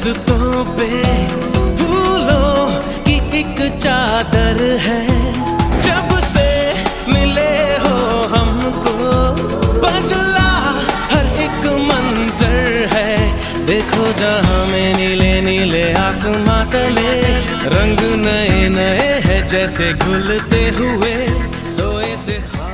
रस्तों पे फूलों की एक चादर है। जब से मिले हो हमको, बदला हर एक मंजर है। देखो जहाँ में नीले नीले आसमां तले, रंग नए नए हैं जैसे घुलते हुए। सोए से खा